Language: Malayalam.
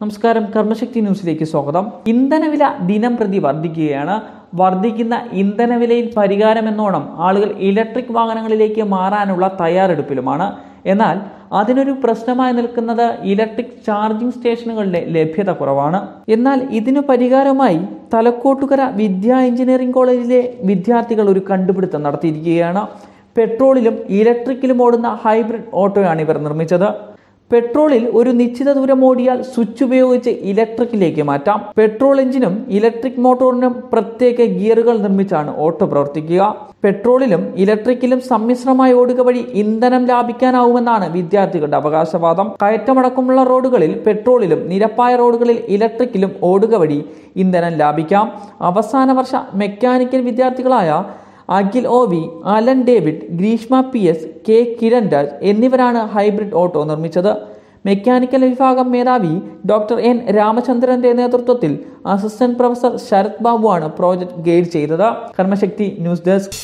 നമസ്കാരം കർമ്മശക്തി ന്യൂസിലേക്ക് സ്വാഗതം. ഇന്ധനവില ദിനം പ്രതി വർദ്ധിക്കുകയാണ്. വർദ്ധിക്കുന്ന ഇന്ധനവിലയിൽ പരിഹാരമെന്നോണം ആളുകൾ ഇലക്ട്രിക് വാഹനങ്ങളിലേക്ക് മാറാനുള്ള തയ്യാറെടുപ്പിലുമാണ്. എന്നാൽ അതിനൊരു പ്രശ്നമായി നിൽക്കുന്നത് ഇലക്ട്രിക് ചാർജിംഗ് സ്റ്റേഷനുകളുടെ ലഭ്യത കുറവാണ്. എന്നാൽ ഇതിനു പരിഹാരമായി തലക്കോട്ടുകര വിദ്യാ എഞ്ചിനീയറിംഗ് കോളേജിലെ വിദ്യാർത്ഥികൾ ഒരു കണ്ടുപിടുത്തം നടത്തിയിരിക്കുകയാണ്. പെട്രോളിലും ഇലക്ട്രിക്കിലും ഓടുന്ന ഹൈബ്രിഡ് ഓട്ടോയാണ് ഇവർ നിർമ്മിച്ചത്. പെട്രോളിൽ ഒരു നിശ്ചിത ദൂരം ഓടിയാൽ സ്വിച്ച് ഉപയോഗിച്ച് ഇലക്ട്രിക്കിലേക്ക് മാറ്റാം. പെട്രോൾ എഞ്ചിനും ഇലക്ട്രിക് മോട്ടോറിനും പ്രത്യേക ഗിയറുകൾ നിർമ്മിച്ചാണ് ഓട്ടോ പ്രവർത്തിക്കുക. പെട്രോളിലും ഇലക്ട്രിക്കിലും സമ്മിശ്രമായി ഓടുക വഴി ഇന്ധനം ലാഭിക്കാനാവുമെന്നാണ് വിദ്യാർത്ഥികളുടെ അവകാശവാദം. കയറ്റമടക്കമുള്ള റോഡുകളിൽ പെട്രോളിലും നിരപ്പായ റോഡുകളിൽ ഇലക്ട്രിക്കിലും ഓടുക വഴി ഇന്ധനം ലാഭിക്കാം. അവസാന വർഷ mechanical വിദ്യാർത്ഥികളായ Akhil O V Alan David Greeshma P S K Kiran Raj എന്നിവരാണ് ഹൈബ്രിഡ് ഓട്ടോ നിർമ്മിച്ചത്. മെക്കാനിക്കൽ വിഭാഗം മേധാവി ഡോക്ടർ എൻ രാമചന്ദ്രന്റെ നേതൃത്വത്തിൽ അസിസ്റ്റന്റ് പ്രൊഫസർ ശരത് ബാബുവാണ് പ്രോജക്ട് ഗൈഡ് ചെയ്തത്. Karmashakti news desk.